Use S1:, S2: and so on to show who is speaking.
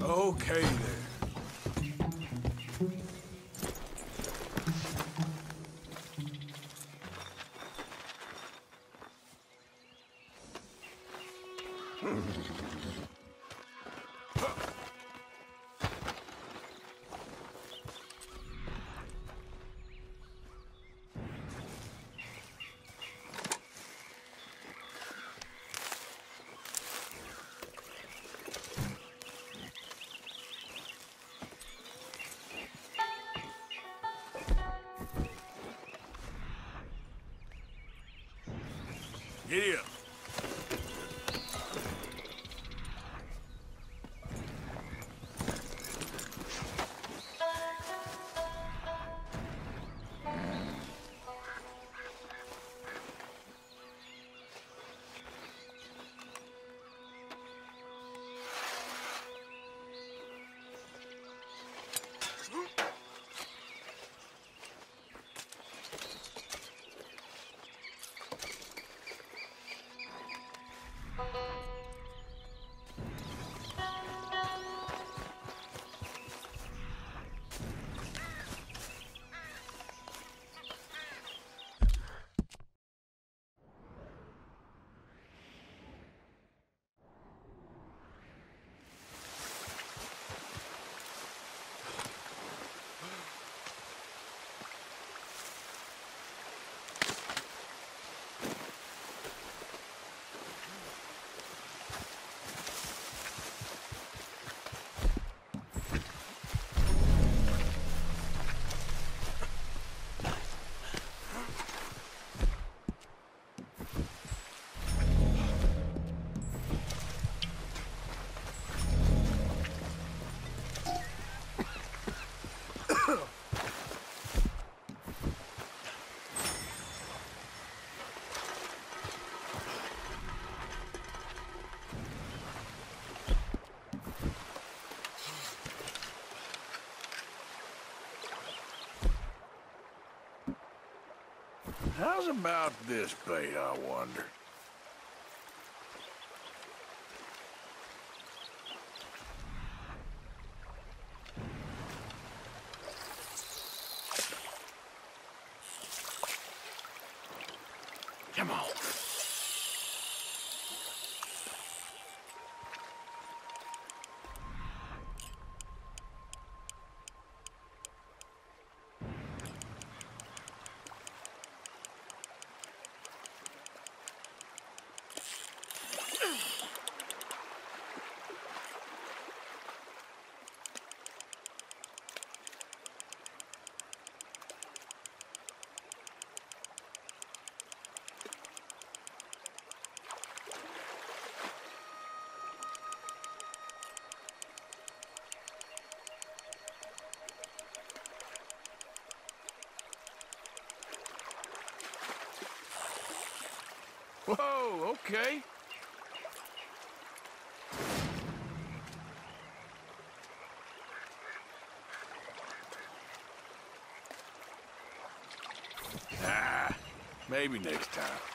S1: Okay then. Hmm. Get here. How's about this bait, I wonder? Come on. Whoa, okay. Ah, maybe next time.